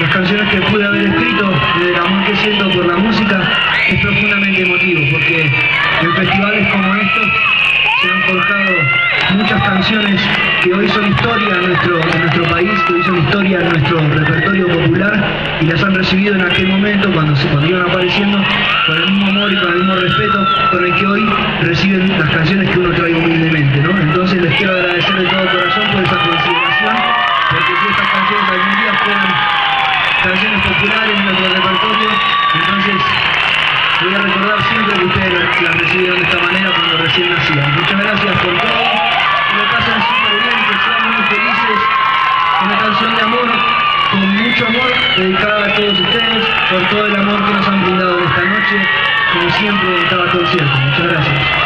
las canciones que pude haber escrito, del amor que siento por la música, es profundamente emotivo, porque en festivales como estos se han forjado muchas canciones que hoy son historia en nuestro, en nuestro país, que hoy son historia en nuestro repertorio popular y las han recibido en aquel momento cuando, se, cuando iban apareciendo con el mismo amor y con el mismo respeto con el que hoy reciben las canciones que uno trae humildemente. Las, recibieron de esta manera cuando recién nacían. Muchas gracias por todo, que lo pasen súper bien, que sean muy felices. Una canción de amor, con mucho amor, dedicada a todos ustedes, por todo el amor que nos han brindado esta noche, como siempre en cada concierto. Muchas gracias.